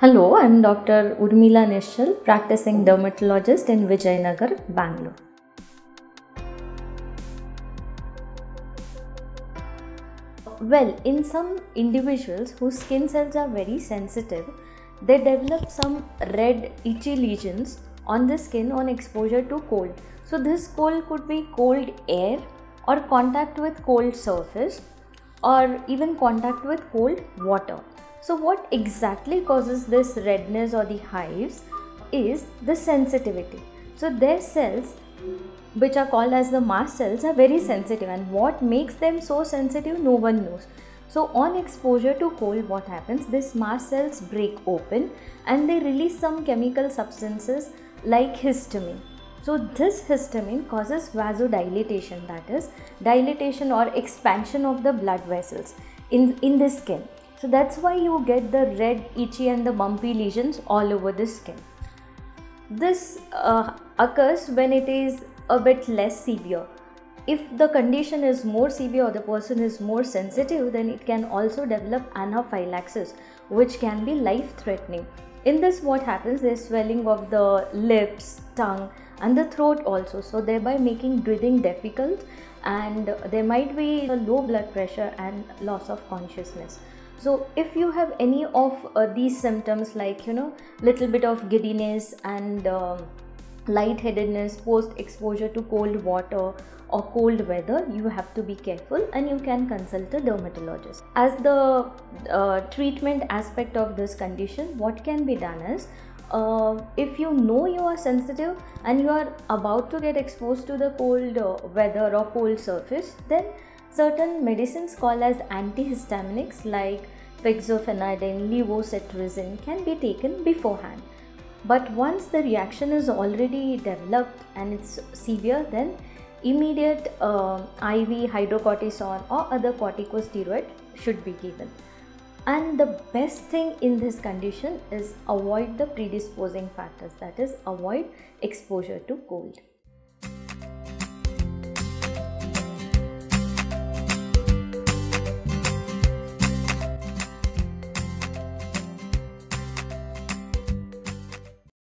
Hello, I'm Dr. Urmila Nischal, practicing dermatologist in Vijayanagar, Bangalore. Well, in some individuals whose skin cells are very sensitive, they develop some red itchy lesions on the skin on exposure to cold. So, this cold could be cold air or contact with cold surface or even contact with cold water. So, what exactly causes this redness or the hives is the sensitivity. So, their cells, which are called as the mast cells, are very sensitive, and what makes them so sensitive, no one knows. So, on exposure to cold, what happens? These mast cells break open and they release some chemical substances like histamine. So, this histamine causes vasodilatation, that is, dilatation or expansion of the blood vessels in, in the skin. So that's why you get the red, itchy, and the bumpy lesions all over the skin. This uh, occurs when it is a bit less severe. If the condition is more severe or the person is more sensitive, then it can also develop anaphylaxis, which can be life threatening. In this, what happens? is swelling of the lips, tongue, and the throat also, so thereby making breathing difficult, and there might be a low blood pressure and loss of consciousness so if you have any of uh, these symptoms like you know little bit of giddiness and um, lightheadedness post exposure to cold water or cold weather you have to be careful and you can consult a dermatologist. As the uh, treatment aspect of this condition what can be done is uh, if you know you are sensitive and you are about to get exposed to the cold uh, weather or cold surface then certain medicines called as antihistaminics like fexofenadine, levocetirizine can be taken beforehand. But once the reaction is already developed and it's severe, then immediate uh, IV hydrocortisone or other corticosteroid should be given. And the best thing in this condition is avoid the predisposing factors, that is, avoid exposure to cold.